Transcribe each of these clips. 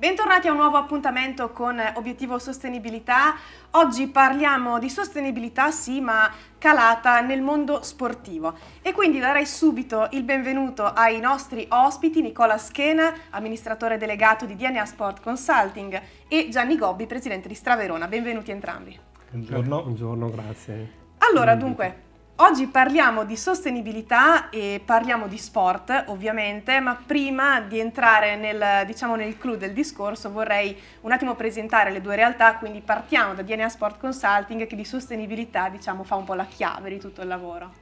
Bentornati a un nuovo appuntamento con Obiettivo Sostenibilità. Oggi parliamo di sostenibilità, sì, ma calata nel mondo sportivo. E quindi darei subito il benvenuto ai nostri ospiti, Nicola Schena, amministratore delegato di DNA Sport Consulting, e Gianni Gobbi, presidente di Straverona. Benvenuti entrambi. Buongiorno. Buongiorno, grazie. Allora, dunque, Oggi parliamo di sostenibilità e parliamo di sport, ovviamente, ma prima di entrare nel, diciamo, nel clou del discorso vorrei un attimo presentare le due realtà, quindi partiamo da DNA Sport Consulting che di sostenibilità diciamo, fa un po' la chiave di tutto il lavoro.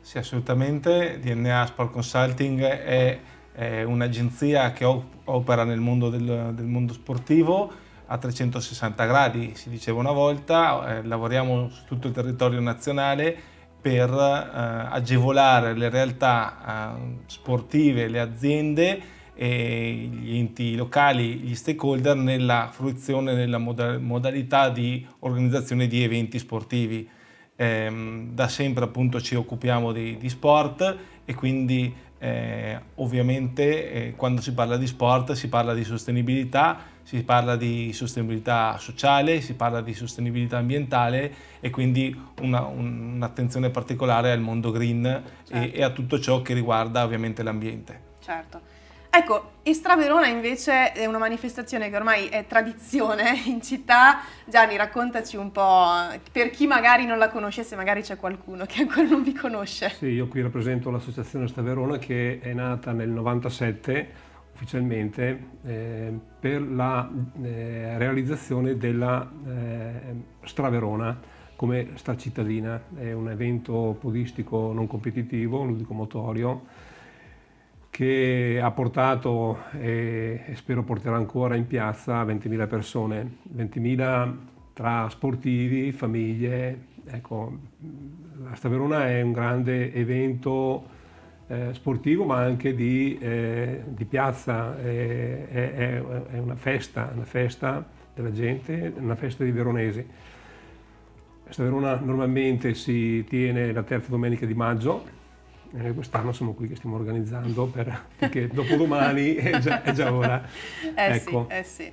Sì, assolutamente. DNA Sport Consulting è, è un'agenzia che opera nel mondo del, del mondo sportivo a 360 gradi, si diceva una volta, eh, lavoriamo su tutto il territorio nazionale per eh, agevolare le realtà eh, sportive, le aziende e gli enti locali, gli stakeholder nella fruizione, nella modalità di organizzazione di eventi sportivi. Eh, da sempre appunto ci occupiamo di, di sport e quindi eh, ovviamente eh, quando si parla di sport si parla di sostenibilità, si parla di sostenibilità sociale, si parla di sostenibilità ambientale e quindi un'attenzione un particolare al mondo green certo. e, e, a tutto ciò che riguarda ovviamente l'ambiente. Certo. Ecco, Estra Verona invece è una manifestazione che ormai è tradizione in città. Gianni, raccontaci un po', per chi magari non la conoscesse, magari c'è qualcuno che ancora non vi conosce. Sì, io qui rappresento l'associazione Estra Verona che è nata nel 97 ufficialmente eh, per la eh, realizzazione della eh, Straverona come Star Cittadina. È un evento podistico non competitivo, ludico-motorio, che ha portato e, e, spero porterà ancora in piazza 20.000 persone, 20.000 tra sportivi, famiglie. Ecco, la Straverona è un grande evento eh, sportivo ma anche di, eh, di piazza, è, è, è, una festa, una festa della gente, una festa dei veronesi. Questa Verona normalmente si tiene la terza domenica di maggio, eh, quest'anno siamo qui che stiamo organizzando per, perché dopodomani è già, è già ora. Eh ecco. sì, eh sì.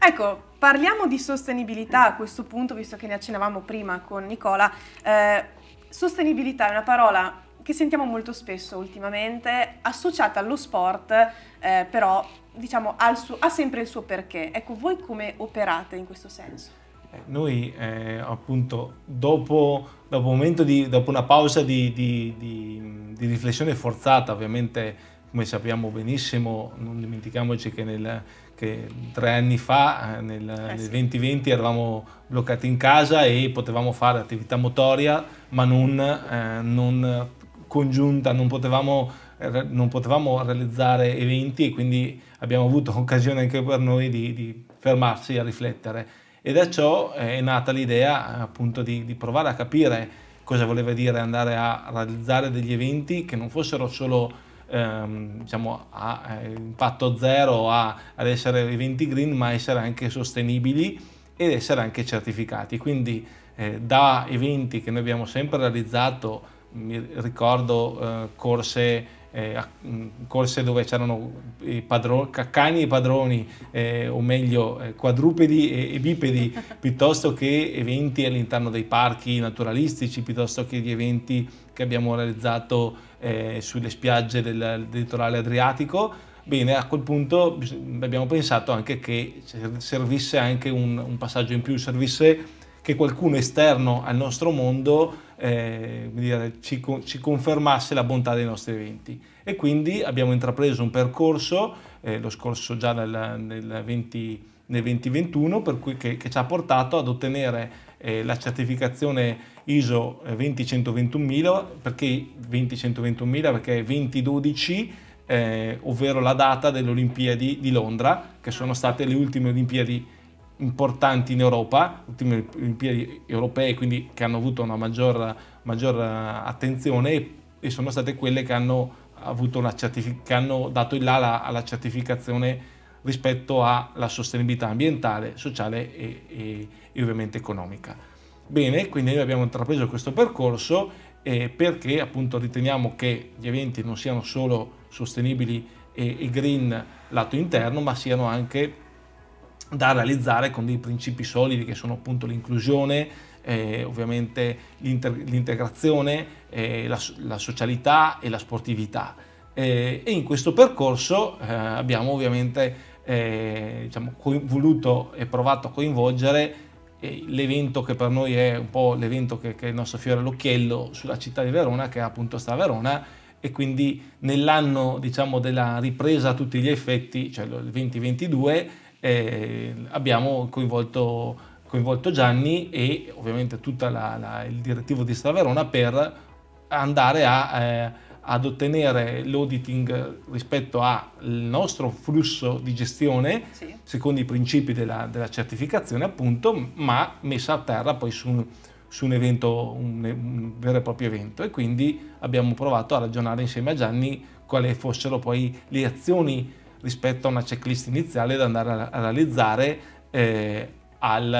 Ecco, parliamo di sostenibilità a questo punto, visto che ne accennavamo prima con Nicola. Eh, sostenibilità è una parola che sentiamo molto spesso ultimamente, associata allo sport, eh, però diciamo ha, suo, ha, sempre il suo perché. Ecco, voi come operate in questo senso? Eh, noi eh, appunto dopo, dopo, un momento di, dopo una pausa di, di, di, riflessione forzata, ovviamente come sappiamo benissimo, non dimentichiamoci che, nel, che tre anni fa, eh, nel, eh nel 2020, eravamo bloccati in casa e potevamo fare attività motoria, ma non, eh, non congiunta, non potevamo, eh, non potevamo realizzare eventi e quindi abbiamo avuto occasione anche per noi di, di fermarsi a riflettere. E da ciò è nata l'idea appunto di, di provare a capire cosa voleva dire andare a realizzare degli eventi che non fossero solo ehm, diciamo, a eh, impatto zero, a, ad essere eventi green, ma essere anche sostenibili ed essere anche certificati. Quindi eh, da eventi che noi abbiamo sempre realizzato mi ricordo eh, corse, eh, corse, dove c'erano i padroni, cani e padroni, eh, o meglio eh, quadrupedi e, e, bipedi, piuttosto che eventi all'interno dei parchi naturalistici, piuttosto che gli eventi che abbiamo realizzato eh, sulle spiagge del, del litorale adriatico. Bene, a quel punto abbiamo pensato anche che servisse anche un, un passaggio in più, servisse che qualcuno esterno al nostro mondo eh, dire, ci, ci, confermasse la bontà dei nostri eventi. E quindi abbiamo intrapreso un percorso, eh, lo scorso già nel, nel, 20, nel 2021, per cui, che, che, ci ha portato ad ottenere eh, la certificazione ISO 20121.000, perché 20121.000? Perché 2012 eh, ovvero la data delle Olimpiadi di Londra, che sono state le ultime Olimpiadi importanti in Europa, ultime Olimpiadi europee, quindi che hanno avuto una maggior, maggior eh, attenzione e, sono state quelle che hanno, che hanno dato il là alla, certificazione rispetto alla sostenibilità ambientale, sociale e, e, e, ovviamente economica. Bene, quindi noi abbiamo intrapreso questo percorso eh, perché appunto riteniamo che gli eventi non siano solo sostenibili e, e green lato interno, ma siano anche da realizzare con dei principi solidi che sono appunto l'inclusione, eh, ovviamente l'integrazione, eh, la, la, socialità e la sportività. Eh, e in questo percorso eh, abbiamo ovviamente eh, diciamo, voluto e provato a coinvolgere eh, l'evento che per noi è un po' l'evento che, che è il nostro fiore all'occhiello sulla città di Verona, che è appunto sta Verona, e quindi nell'anno diciamo, della ripresa a tutti gli effetti, cioè il 2022, eh, abbiamo coinvolto, coinvolto, Gianni e ovviamente tutto il direttivo di Straverona per andare a, eh, ad ottenere l'auditing rispetto al nostro flusso di gestione sì. secondo i principi della, della, certificazione appunto ma messa a terra poi su, su un evento, un, un vero e proprio evento e quindi abbiamo provato a ragionare insieme a Gianni quali fossero poi le azioni rispetto a una checklist iniziale da andare a, realizzare eh, al,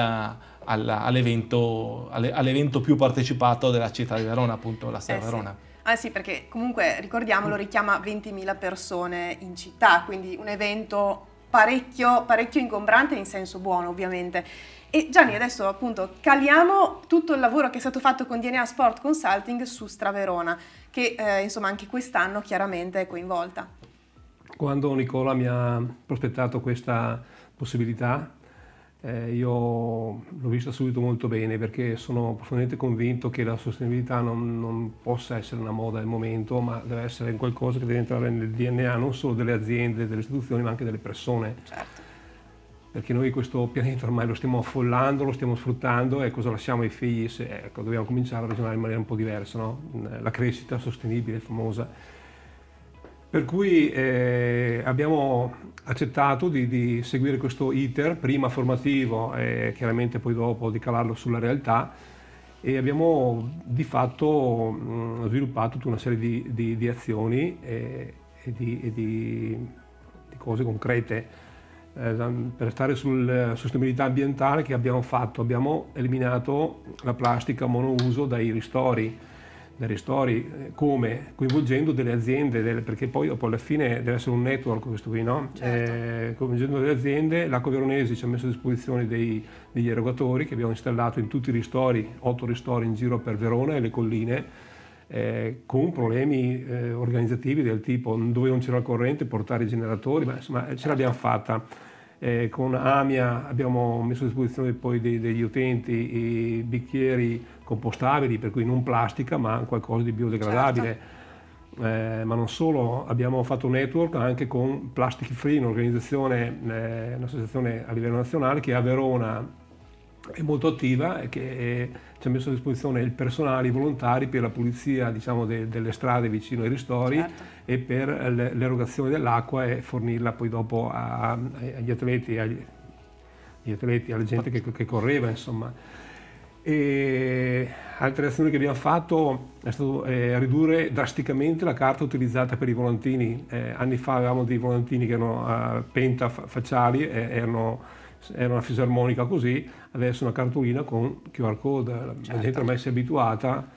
al, all'evento, all'evento, più partecipato della città di Verona, appunto la Sera eh, Verona. Sì. Ah sì, perché comunque ricordiamolo, richiama 20.000 persone in città, quindi un evento parecchio, parecchio ingombrante in senso buono ovviamente. E Gianni, adesso appunto caliamo tutto il lavoro che è stato fatto con DNA Sport Consulting su Straverona, che eh, insomma anche quest'anno chiaramente è coinvolta. Quando Nicola mi ha prospettato questa possibilità, eh, io l'ho vista subito molto bene perché sono profondamente convinto che la sostenibilità non, non, possa essere una moda del momento, ma deve essere qualcosa che deve entrare nel DNA non solo delle aziende, delle istituzioni, ma anche delle persone. Certo. Perché noi questo pianeta ormai lo stiamo affollando, lo stiamo sfruttando e cosa lasciamo ai figli? Se, ecco, dobbiamo cominciare a ragionare in maniera un po' diversa, no? La crescita sostenibile, famosa per cui eh, abbiamo accettato di, di, seguire questo iter, prima formativo e chiaramente poi dopo di calarlo sulla realtà e abbiamo di fatto mh, sviluppato tutta una serie di, di, di azioni e, e, e di, cose concrete. Eh, per stare sulla sostenibilità ambientale che abbiamo fatto, abbiamo eliminato la plastica monouso dai ristori dai ristori, eh, come coinvolgendo delle aziende, delle, perché poi dopo alla fine deve essere un network questo qui, no? Certo. Eh, coinvolgendo delle aziende, l'Acqua Veronesi ci ha messo a disposizione dei, degli erogatori che abbiamo installato in tutti i ristori, otto ristori in giro per Verona e le colline, eh, con problemi eh, organizzativi del tipo dove non c'era corrente portare i generatori, ma insomma ce certo. l'abbiamo fatta. Eh, con Amia abbiamo messo a disposizione poi dei, degli utenti i bicchieri compostabili, per cui non plastica ma qualcosa di biodegradabile. Certo. Eh, ma non solo, abbiamo fatto un network anche con Plastic Free, un'organizzazione, eh, un'associazione a livello nazionale che a Verona è molto attiva e che è, ci ha messo a disposizione il personale, i volontari per la pulizia diciamo, de, delle strade vicino ai ristori certo. e per l'erogazione dell'acqua e fornirla poi dopo a, agli atleti, agli, agli atleti, alla gente che, che correva insomma. E altre azioni che abbiamo fatto è stato eh, ridurre drasticamente la carta utilizzata per i volantini. Eh, anni fa avevamo dei volantini che erano uh, pentafacciali, eh, erano, era una fisarmonica così, adesso una cartolina con QR code. Certo. La gente ormai si è abituata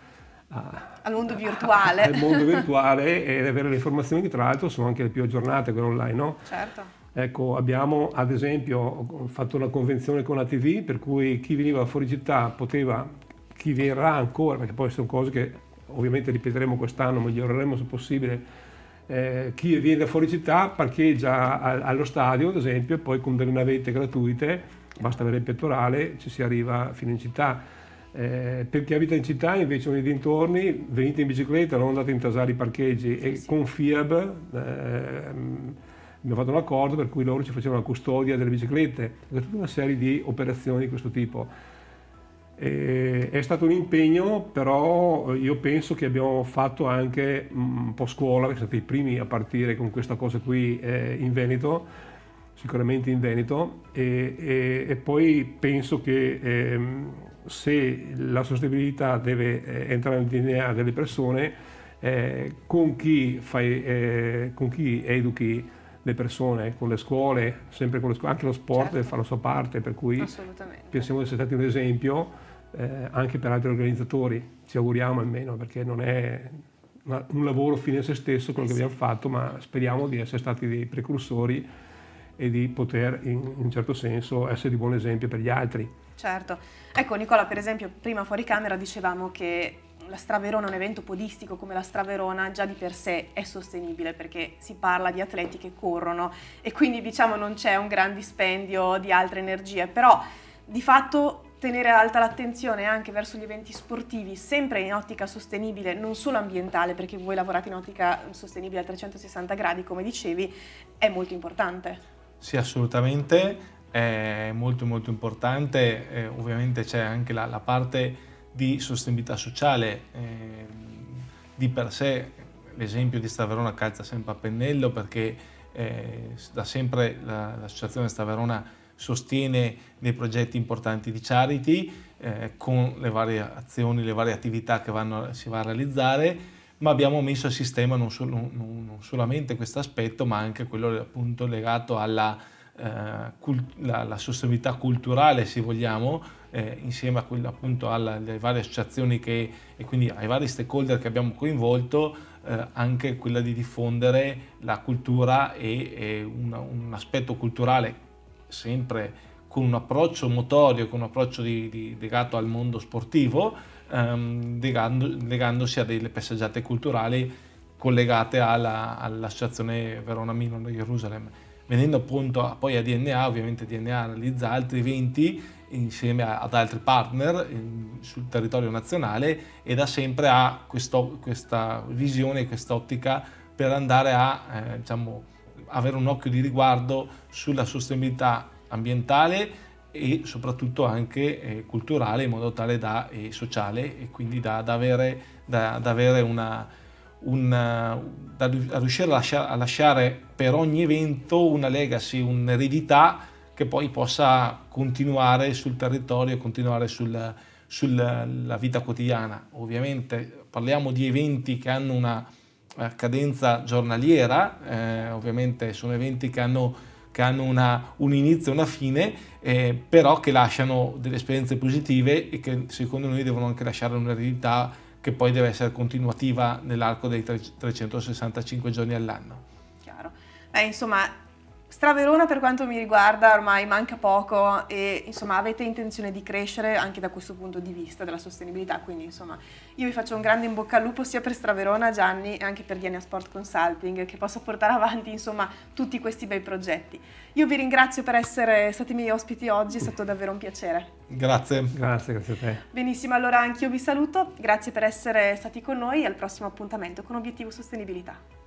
a, al mondo virtuale. al mondo virtuale ed avere le informazioni che tra l'altro sono anche le più aggiornate, quelle online, no? Certo. Ecco, abbiamo ad esempio fatto una convenzione con la TV per cui chi veniva fuori città poteva, chi verrà ancora, perché poi sono cose che ovviamente ripeteremo quest'anno, miglioreremo se possibile, eh, chi viene da fuori città parcheggia allo stadio ad esempio e poi con delle navette gratuite, basta avere il pettorale, ci si arriva fino in città. Eh, per chi abita in città invece nei dintorni venite in bicicletta, non andate a intasare i parcheggi sì, e sì. con FIAB eh, abbiamo fatto un accordo per cui loro ci facevano la custodia delle biciclette, tutta una serie di operazioni di questo tipo. E è stato un impegno, però io penso che abbiamo fatto anche un po' scuola, siamo stati i primi a partire con questa cosa qui eh, in Veneto, sicuramente in Veneto, e, e, e poi penso che eh, se la sostenibilità deve eh, entrare nel DNA delle persone, eh, con chi, fai, eh, con chi educhi le persone, con le scuole, sempre con le scuole, anche lo sport certo. deve fare la sua parte, per cui pensiamo di essere stati un esempio eh, anche per altri organizzatori, ci auguriamo almeno, perché non è una, un lavoro fine a se stesso quello che abbiamo fatto, ma speriamo di essere stati dei precursori e di poter in un certo senso essere di buon esempio per gli altri. Certo. Ecco Nicola, per esempio, prima fuori camera dicevamo che la Straverona, un evento podistico come la Straverona, già di per sé è sostenibile perché si parla di atleti che corrono e quindi diciamo non c'è un gran dispendio di altre energie, però di fatto tenere alta l'attenzione anche verso gli eventi sportivi, sempre in ottica sostenibile, non solo ambientale, perché voi lavorate in ottica sostenibile a 360 gradi, come dicevi, è molto importante. Sì, assolutamente, è molto molto importante, eh, ovviamente c'è anche la, la parte di sostenibilità sociale. Eh, di per sé l'esempio di Staverona calza sempre a pennello perché eh, da sempre la, l'associazione Staverona sostiene dei progetti importanti di charity eh, con le varie azioni, le varie attività che vanno, si va a realizzare, ma abbiamo messo a sistema non, solo, non, non solamente questo aspetto, ma anche quello appunto legato alla eh, cult- la, la, sostenibilità culturale, se vogliamo, eh, insieme a quella, appunto alle varie associazioni che, e quindi ai vari stakeholder che abbiamo coinvolto, eh, anche quella di diffondere la cultura e, e una, un aspetto culturale sempre con un approccio motorio, con un approccio di, di, legato al mondo sportivo, ehm, legando, legandosi a delle passeggiate culturali collegate alla, all'associazione Verona Milano Gerusalemme. Venendo appunto poi a DNA, ovviamente DNA realizza altri eventi insieme ad altri partner sul territorio nazionale e da sempre ha questo, questa visione, quest'ottica per andare a eh, diciamo, avere un occhio di riguardo sulla sostenibilità ambientale e soprattutto anche eh, culturale in modo tale da, e sociale e quindi da, da avere, da, da avere una, una, da riuscire a lasciare, a lasciare, per ogni evento una legacy, un'eredità che poi possa continuare sul territorio, continuare sul, sulla vita quotidiana. Ovviamente parliamo di eventi che hanno una eh, cadenza giornaliera, eh, ovviamente sono eventi che hanno che hanno una, un inizio e una fine, eh, però che lasciano delle esperienze positive e che secondo noi devono anche lasciare un'eredità che poi deve essere continuativa nell'arco dei 365 giorni all'anno. Chiaro. Eh, insomma, Straverona per quanto mi riguarda ormai manca poco e insomma avete intenzione di crescere anche da questo punto di vista della sostenibilità, quindi insomma io vi faccio un grande in bocca al lupo sia per Straverona Gianni e anche per DNA Sport Consulting che possa portare avanti insomma tutti questi bei progetti. Io vi ringrazio per essere stati miei ospiti oggi, è stato davvero un piacere. Grazie. Grazie, grazie a te. Benissimo, allora anch'io vi saluto, grazie per essere stati con noi e al prossimo appuntamento con Obiettivo Sostenibilità.